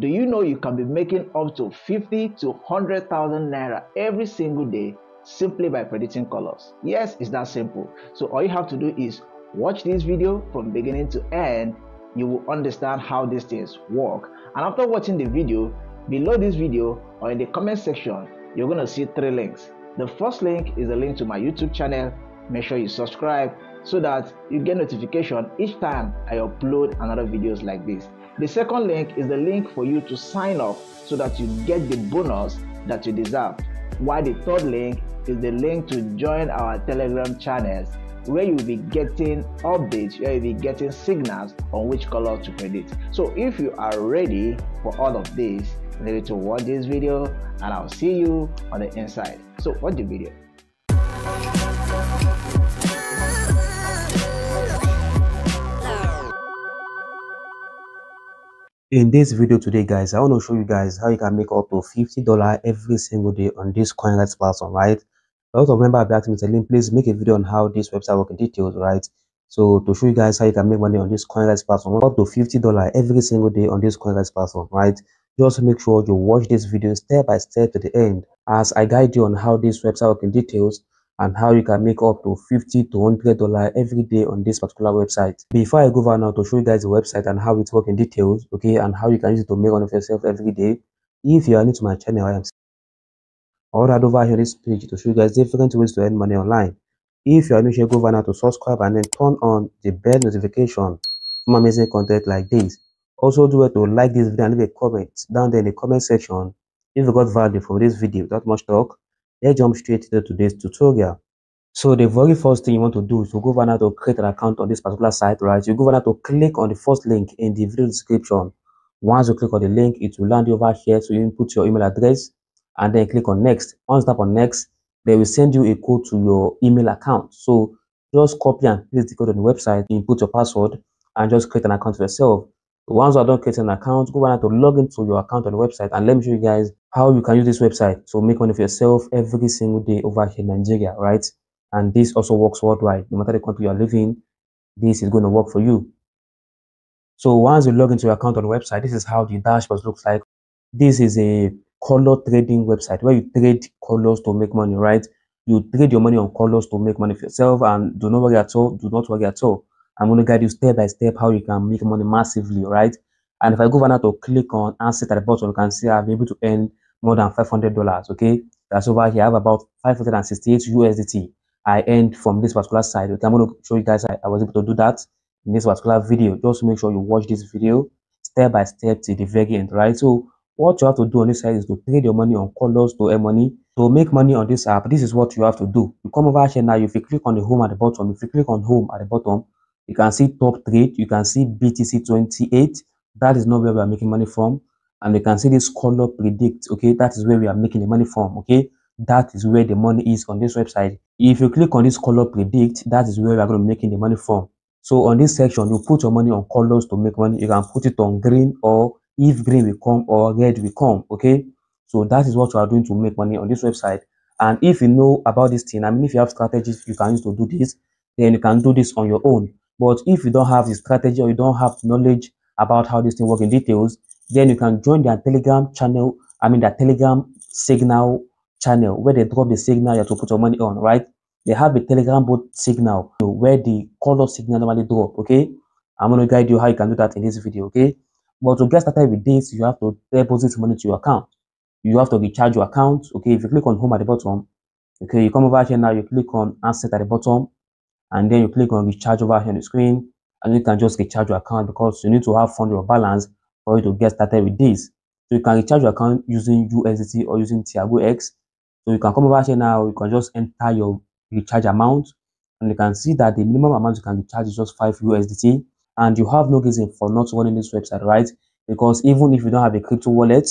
Do you know you can be making up to 50 to 100,000 naira every single day simply by predicting colors? Yes, it's that simple. So all you have to do is watch this video from beginning to end. You will understand how these things work. And after watching the video, below this video or in the comment section, you're going to see three links. The first link is a link to my YouTube channel. Make sure you subscribe so that you get notification each time I upload another videos like this. The second link is the link for you to sign up so that you get the bonus that you deserve. While the third link is the link to join our Telegram channels where you'll be getting updates, where you'll be getting signals on which color to predict. So if you are ready for all of this, ready to watch this video and I'll see you on the inside. So watch the video. In this video today guys, I want to show you guys how you can make up to $50 every single day on this CoinRyze platform, right? A lot of members have asked me, Link, please make a video on how this website works in details, right? So to show you guys how you can make money on this CoinRyze platform, up to $50 every single day on this CoinRyze platform, right? Just make sure you watch this video step by step to the end as I guide you on how this website works in details and how you can make up to 50 to 100 dollar every day on this particular website. Before i go over now to show you guys the website and how it works in details okay and how you can use it to make money for yourself every day if you are new to my channel i am all right over here this page to show you guys different ways to earn money online. If you are new here go over now to subscribe and then turn on the bell notification for amazing content like this. Also do it to like this video and leave a comment down there in the comment section if you got value from this video. That much talk let's jump straight into today's tutorial so the very first thing you want to do is to go over now to create an account on this particular site right? You go over now to click on the first link in the video description. Once you click on the link it will land you over here so you input your email address and then click on next. Once tap on next they will send you a code to your email account. So just copy and paste the code on the website input your password and just create an account for yourself. Once you are done creating an account, go ahead to log into your account on the website and let me show you guys how you can use this website to make money for yourself every single day over here in Nigeria, right? And this also works worldwide. No matter the country you are living, this is going to work for you. So once you log into your account on the website, this is how the dashboard looks like. This is a color trading website where you trade colors to make money, right? You trade your money on colors to make money for yourself and do not worry at all. Do not worry at all I'm going to guide you step by step how you can make money massively, right? And if I go over now to click on asset at the bottom, you can see I'll be able to earn more than $500, okay? That's over here. I have about 568 USDT I earned from this particular site. Okay, I'm going to show you guys I, I was able to do that in this particular video. Just make sure you watch this video step by step to the very end, right? So what you have to do on this side is to trade your money on colors to earn money. To make money on this app, this is what you have to do. You come over here now, if you click on the home at the bottom, if you click on home at the bottom, you can see top trade. You can see BTC 28. That is not where we are making money from. And you can see this color predict. Okay, that is where we are making the money from. Okay, that is where the money is on this website. If you click on this color predict, that is where we are going to be making the money from. So on this section, you put your money on colors to make money. You can put it on green or if green will come or red will come. Okay, so that is what you are doing to make money on this website. And if you know about this thing, I mean, if you have strategies you can use to do this, then you can do this on your own. But if you don't have the strategy or you don't have knowledge about how this thing works in details, then you can join their Telegram channel. I mean, their Telegram signal channel where they drop the signal you have to put your money on, right? They have a Telegram bot signal where the color signal normally drop, okay? I'm going to guide you how you can do that in this video, okay? But to get started with this, you have to deposit money to your account. You have to recharge your account, okay? If you click on home at the bottom, okay, you come over here now, you click on asset at the bottom, and then you click on recharge over here on the screen and you can just recharge your account because you need to have fund your balance for you to get started with this. So you can recharge your account using USDT or using Tiago X. So you can come over here now you can just enter your recharge amount and you can see that the minimum amount you can recharge is just 5 USDT and you have no reason for not running this website right? Because even if you don't have a crypto wallet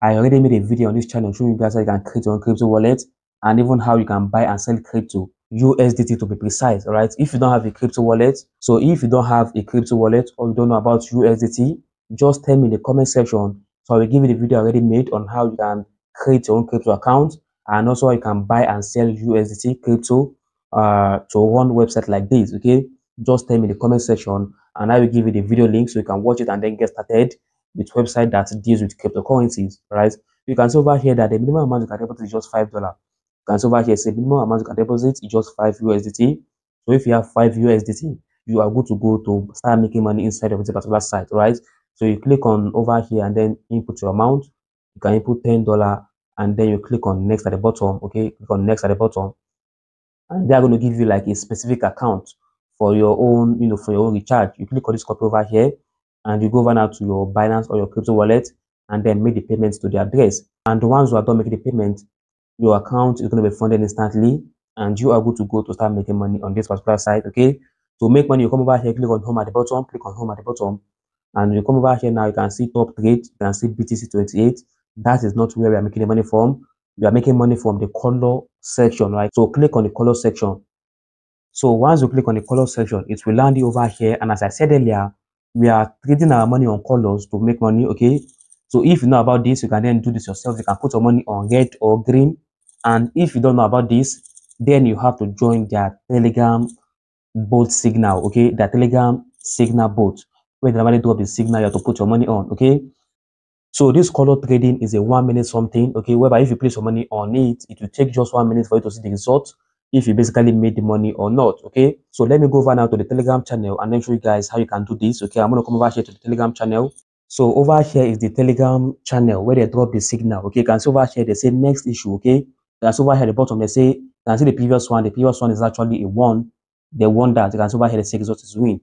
I already made a video on this channel showing you guys how you can create your own crypto wallet and even how you can buy and sell crypto USDT to be precise, right? If you don't have a crypto wallet, so if you don't have a crypto wallet or you don't know about USDT, just tell me in the comment section. So I will give you the video already made on how you can create your own crypto account and also you can buy and sell USDT crypto uh, to one website like this, okay? Just tell me in the comment section and I will give you the video link so you can watch it and then get started. with website that deals with cryptocurrencies, right? You can see over here that the minimum amount you can deposit is just five dollar. You can see over here say minimum amount you can deposit is just five USDT. So if you have five USDT, you are good to go to start making money inside of this particular site, right? So you click on over here and then input your amount. You can input ten dollar and then you click on next at the bottom. Okay, click on next at the bottom, and they are going to give you like a specific account for your own, you know, for your own recharge. You click on this copy over here, and you go over now to your Binance or your crypto wallet, and then make the payments to the address. And once you are done making the payment, your account is going to be funded instantly, and you are good to go to start making money on this particular site. Okay, to make money, you come over here, click on home at the bottom, click on home at the bottom, and you come over here now. You can see top trade, you can see BTC28. That is not where we are making money from. We are making money from the color section, right? So click on the color section. So once you click on the color section, it will land you over here. And as I said earlier, we are trading our money on colors to make money. Okay. So if you know about this, you can then do this yourself. You can put your money on red or green. And if you don't know about this, then you have to join their Telegram bot signal. Okay. The Telegram signal bot. When the normally drop the signal, you have to put your money on. Okay. So this color trading is a one minute something, okay, whereby if you place your money on it, it will take just one minute for you to see the result if you basically made the money or not, okay. So let me go over now to the Telegram channel and then show you guys how you can do this, okay. I'm to come over here to the Telegram channel. So over here is the Telegram channel where they drop the signal, okay. You can see over here, they say next issue, okay. See over here at the bottom, they say, you can see the previous one, the previous one is actually a one, the one that, you can see over here, they say result is win.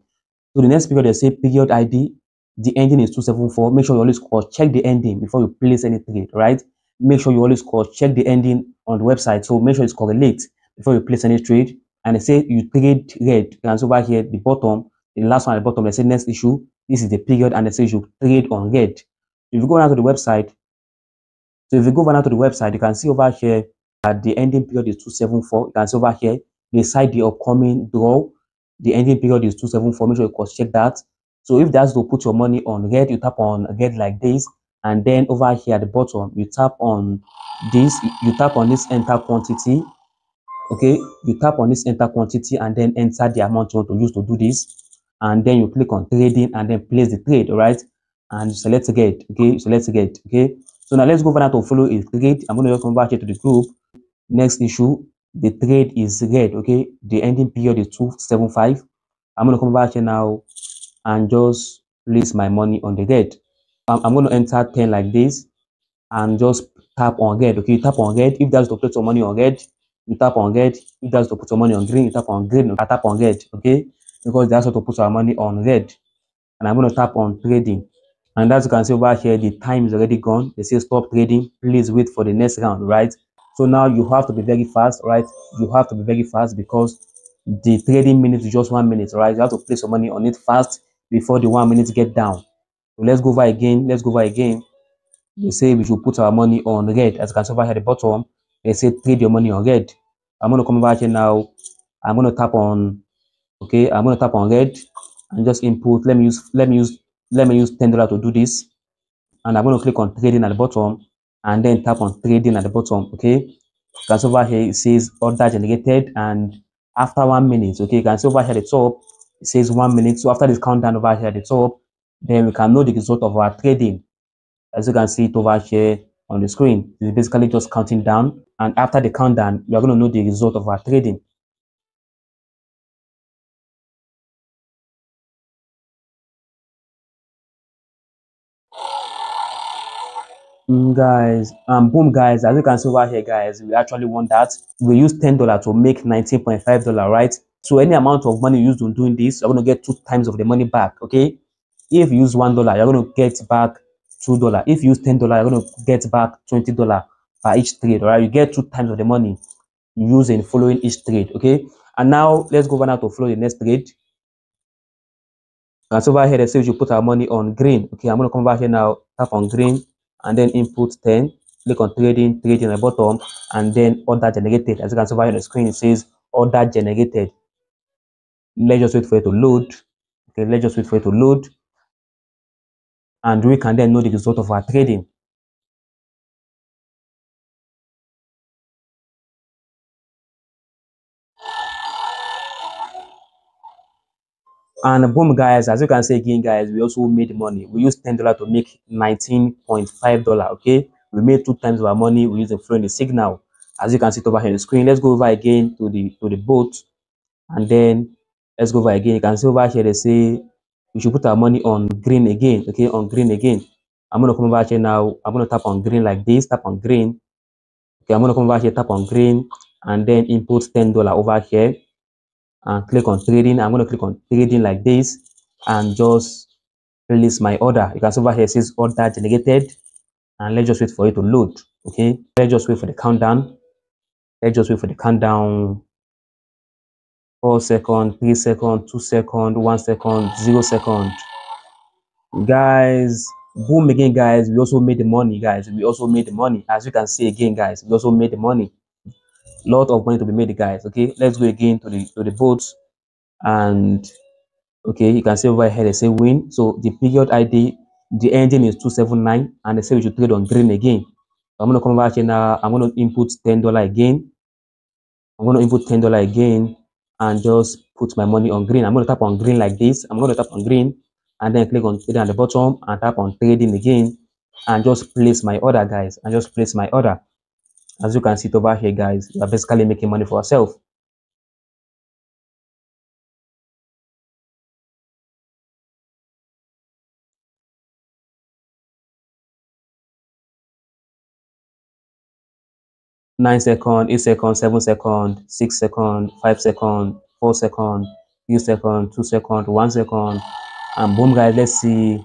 So the next period, they say period ID, the ending is 274 make sure you always cross check the ending before you place any trade right make sure you always cross check the ending on the website. So make sure it's correlate before you place any trade. And they say you trade red. And so over here the bottom the last one at the bottom they say next issue this is the period and they say you trade on red. If you go down to the website so if you go down to the website you can see over here that the ending period is 274 you can see over here beside the upcoming draw the ending period is 274 make sure you cross check that so if that's to put your money on red, you tap on red like this, and then over here at the bottom, you tap on this, you tap on this enter quantity. Okay, you tap on this enter quantity and then enter the amount you want to use to do this. And then you click on trading and then place the trade, right? And select get, okay, select get, okay. So now let's go over now to follow a trade. I'm going to come back here to the group. Next issue, the trade is red, okay. The ending period is 275. I'm going to come back here now and just place my money on the red. I'm, I'm going to enter 10 like this and just tap on red. Okay, you tap on red. If that's to put your money on red, you tap on red. If that's to put your money on green, you tap on green. I tap on red. Okay, because that's how to put our money on red. And I'm going to tap on trading. And as you can see over here, the time is already gone. They say stop trading. Please wait for the next round, right? So now you have to be very fast, right? You have to be very fast because the trading minute is just one minute, right? You have to place your money on it fast before the one minute get down. So let's go over again. Let's go over again. They say we should put our money on red. As you can see over here at the bottom, they say trade your money on red. I'm going to come back here now. I'm going to tap on, okay, I'm going to tap on red and just input. Let me use, let me use, let me use $10 to do this. And I'm going to click on trading at the bottom and then tap on trading at the bottom, okay. You can see over here, it says order generated and after one minute, okay, you can see over here at the top, it says one minute. So after this countdown over here at the top, then we can know the result of our trading. As you can see it over here on the screen, it's basically just counting down. And after the countdown, we are going to know the result of our trading. Mm, guys um boom guys as you can see over here guys we actually want that. We use ten dollar to make 19.5 dollar right? So any amount of money used on doing this you're going to get two times of the money back okay? If you use one dollar you're going to get back two dollar. If you use ten dollar you're going to get back 20 dollar per each trade right you get two times of the money using following each trade okay? And now let's go over now to follow the next trade. And so over here they say you put our money on green okay? I'm going to come back here now tap on green and then input 10 click on trading trading at the bottom and then order generated. As you can see on the screen it says order generated. Let's just wait for it to load. Okay let's just wait for it to load. And we can then know the result of our trading and boom guys as you can see again guys we also made money. We used ten dollar to make 19.5 dollar okay? We made two times our money. We used the flowing the signal. As you can see over here on the screen let's go over again to the to the boat. And then let's go over again. You can see over here they say we should put our money on green again okay? On green again. I'm going to come over here now. I'm going to tap on green like this. Tap on green. Okay i'm going to come over here tap on green and then input 10 dollar over here and click on trading. I'm going to click on trading like this and just release my order. You can see over here it says order delegated and let's just wait for it to load okay? Let's just wait for the countdown. Let's just wait for the countdown. Four second three second two second one second zero second. Guys boom again guys. We also made the money guys. We also made the money. As you can see again guys we also made the money lot of money to be made guys okay? Let's go again to the to the boats and okay you can see over here they say win. So the period id the engine is 279 and they say we should trade on green again. I'm to come back here now. I'm to input 10 dollar again. I'm to input 10 dollar again and just put my money on green. I'm to tap on green like this. I'm to tap on green and then click on trading at the bottom and tap on trading again and just place my order guys and just place my order as you can see it over here guys we are basically making money for ourselves nine second, eight second, seven second, six second, five second, four second, three second, two second, one second, and boom, guys. Let's see.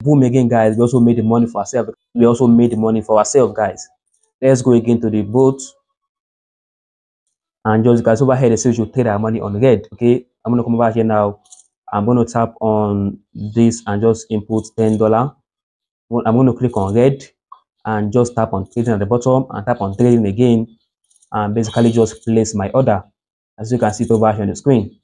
Boom again, guys. We also made the money for ourselves. We also made the money for ourselves, guys. Let's go again to the boat. And just guys over here, they say we should trade our money on red. Okay, I'm gonna come over here now. I'm gonna tap on this and just input ten dollar. I'm gonna click on red and just tap on trading at the bottom and tap on trading again and basically just place my order as you can see it over here on the screen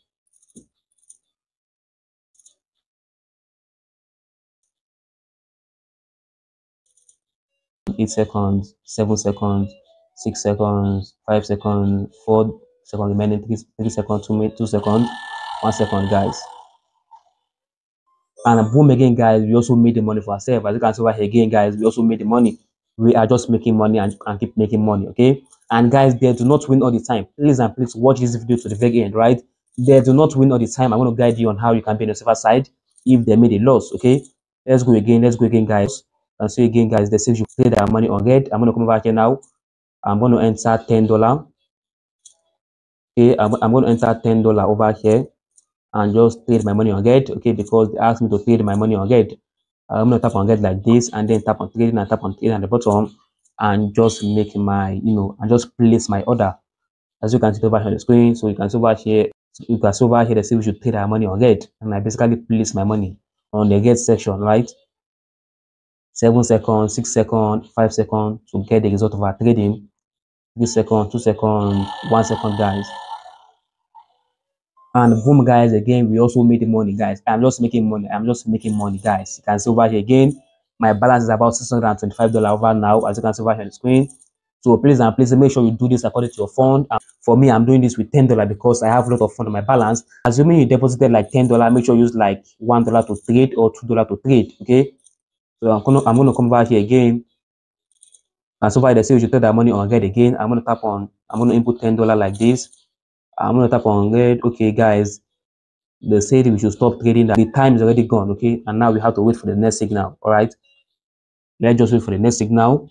eight seconds seven seconds six seconds five seconds four seconds remaining three, three seconds two minutes two seconds one second guys. And boom again guys we also made the money for ourselves. As you can see here again guys we also made the money. We are just making money and, and keep making money okay? And guys they do not win all the time. Please and please watch this video to the very end right? They do not win all the time. I'm going to guide you on how you can be on the safer side if they made a loss okay? Let's go again let's go again guys and see again guys they say you play their money on red i'm going to come back here now. I'm to enter ten dollar. Okay I'm, I'm going to enter ten dollar over here and just trade my money on red okay? Because they asked me to trade my money on red I'm gonna tap on get like this and then tap on trading and tap on trading at the bottom and just make my you know and just place my order. As you can see over here on the screen. So you can see over here you can see over here say we should trade our money on red and I basically place my money on the get section right seven seconds six seconds five seconds to get the result of our trading three seconds two seconds one second guys. And boom guys again we also made the money guys. I'm just making money. I'm just making money guys. You can see over here again my balance is about 625 dollars over now as you can see over here on the screen. So please and please make sure you do this according to your fund. And for me i'm doing this with 10 dollars because i have a lot of fund on my balance. Assuming you deposited like 10 dollars make sure you use like one dollar to trade or two dollars to trade okay so i'm gonna i'm gonna come back here again and so far they say you should trade that money on red again i'm gonna tap on i'm gonna input 10 dollars like this I'm gonna tap on red. Okay, guys, they said we should stop trading. That the time is already gone. Okay, and now we have to wait for the next signal. All right, let's just wait for the next signal.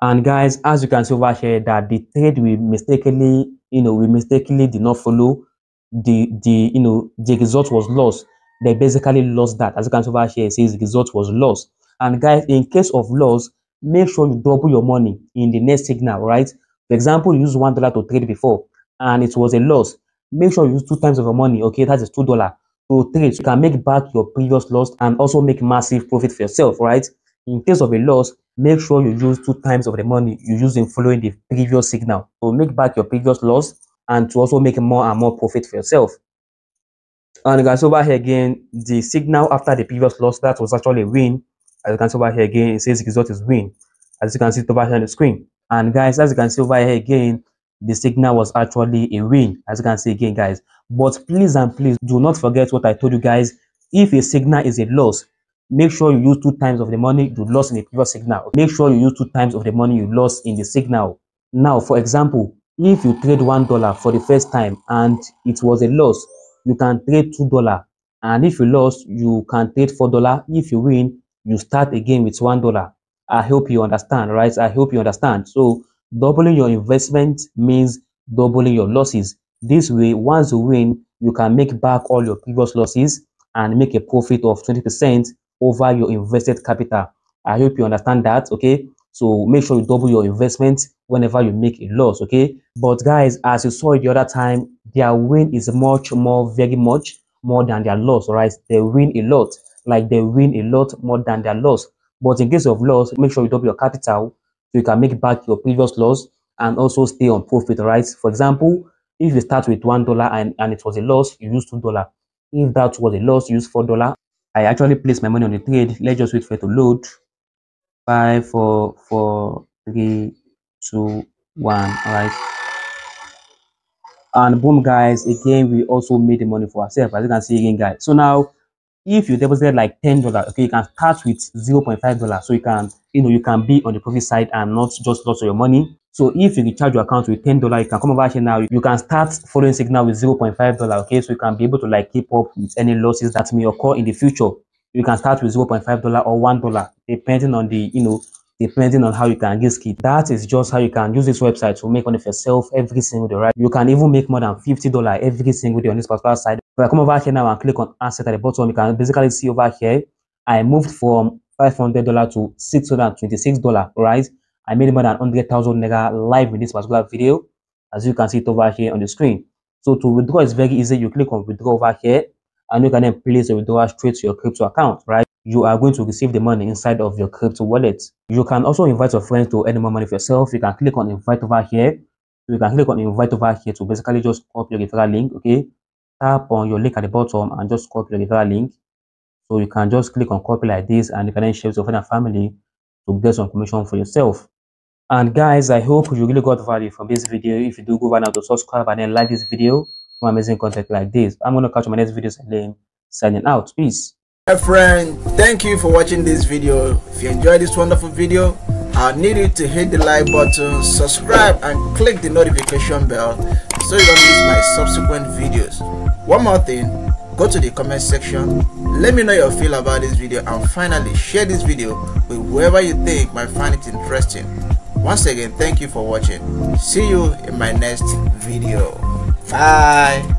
And guys, as you can see over here, that the trade we mistakenly, you know, we mistakenly did not follow the the you know the result was lost they basically lost that. As you can see over here, it says the result was lost. And guys, in case of loss, make sure you double your money in the next signal, right? For example, you use one dollar to trade before and it was a loss. Make sure you use two times of your money, okay? That is two dollar to trade. You can make back your previous loss and also make massive profit for yourself, right? In case of a loss, make sure you use two times of the money you use in following the previous signal to make back your previous loss and to also make more and more profit for yourself. And guys, over here again, the signal after the previous loss, that was actually a win. As you can see over here again, it says the result is win. As you can see over here on the screen. And guys, as you can see over here again, the signal was actually a win. As you can see again, guys. But please and please do not forget what I told you guys. If a signal is a loss, make sure you use two times of the money you lost in the previous signal. Make sure you use two times of the money you lost in the signal. Now, for example, if you trade one dollar for the first time and it was a loss, you can trade two dollar. And if you lost, you can trade four dollar. If you win, you start again with one dollar. I hope you understand, right? I hope you understand. So doubling your investment means doubling your losses. This way, once you win, you can make back all your previous losses and make a profit of 20% over your invested capital. I hope you understand that, okay? So make sure you double your investment whenever you make a loss, okay? But guys, as you saw it the other time, their win is much more, very much more than their loss, right? They win a lot, like they win a lot more than their loss. But in case of loss, make sure you double your capital so you can make back your previous loss and also stay on profit, right? For example, if you start with one dollar and, and it was a loss, you use two dollar. If that was a loss, use four dollar. I actually placed my money on the trade. Let's just wait for it to load five, four, four, three, two, one. All right. And boom, guys, again, we also made the money for ourselves, as you can see again, guys. So now, if you deposit like $10, okay, you can start with $0.5. So you can, you know, you can be on the profit side and not just lost your money. So if you recharge your account with $10, you can come over here now. You can start following signal with $0.5, okay? So you can be able to like keep up with any losses that may occur in the future. You can start with $0.5 or $1 depending on the you know depending on how you can risk it. That is just how you can use this website to make money for yourself every single day right? You can even make more than $50 every single day on this particular site. If i come over here now and click on asset at the bottom you can basically see over here i moved from $500 to $626 right i made more than 100000 naira live in this particular video as you can see it over here on the screen so to withdraw is very easy you click on withdraw over here and you can then place the withdrawal straight to your crypto account, right? You are going to receive the money inside of your crypto wallet. You can also invite your friends to earn more money for yourself. You can click on invite over here. You can click on invite over here to basically just copy your referral link, okay? Tap on your link at the bottom and just copy your referral link. So you can just click on copy like this and you can then share with your friend and family to get some commission for yourself. And guys, I hope you really got value from this video. If you do, go over now to subscribe and then like this video more amazing content like this. I'm going to catch my next video and then signing out. Peace. My friend, thank you for watching this video. If you enjoyed this wonderful video, I need you to hit the like button, subscribe and click the notification bell so you don't miss my subsequent videos. One more thing, go to the comment section, let me know your feel about this video and finally share this video with whoever you think might find it interesting. Once again, thank you for watching. See you in my next video. Bye.